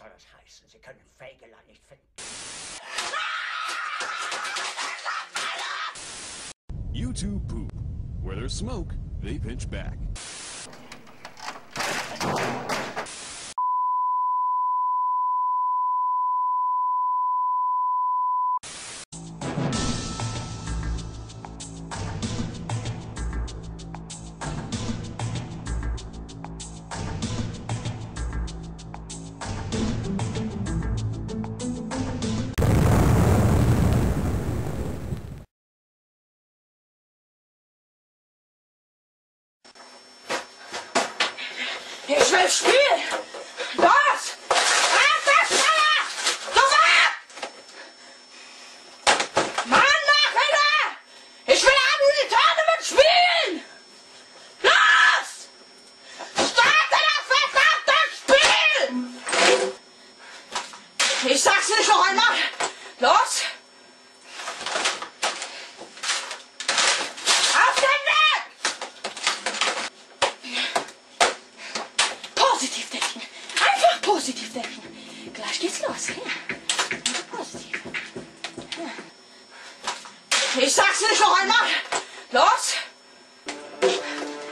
soll das heißen? Sie können nicht finden. YouTube poop. Where there's smoke, they pinch back. Wieder! Ich will spielen! Los! Ich sag's nicht noch einmal! Los! Auf den Weg! Positiv denken. Einfach positiv denken. Gleich geht's los. Ja. Positiv. Ja. Ich sag's nicht noch einmal. Los.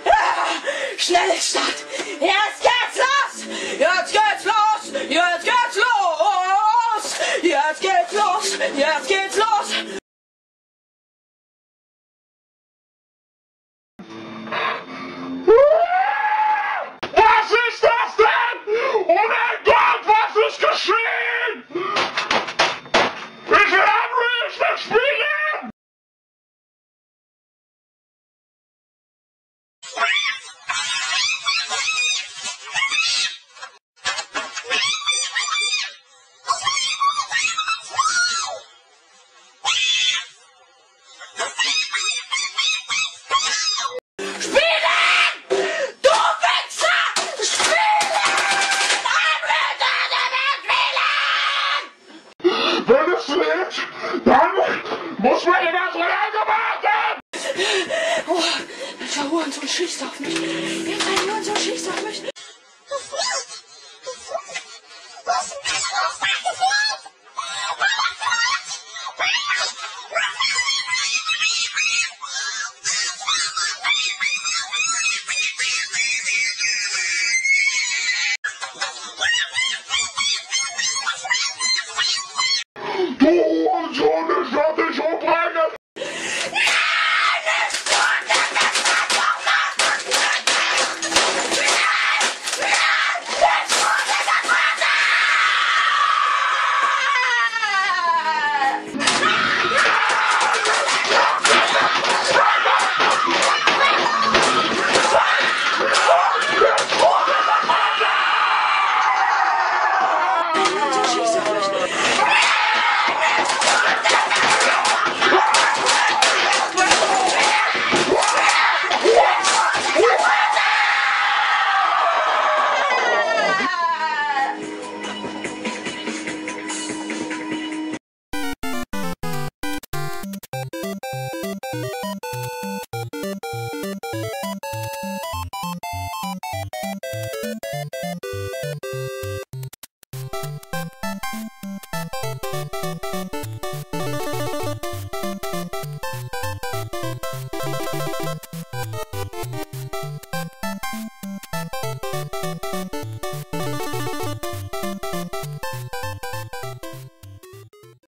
Ja. Schnelle Start. Jetzt geht's los. Jetzt geht's los. Jetzt geht's los. Jetzt geht's los. Jetzt geht's los. Es lädt, dann muss man in das Real warten! Oh, welcher Hurensohn schießt auf mich? Irgendein Hurensohn schießt auf mich.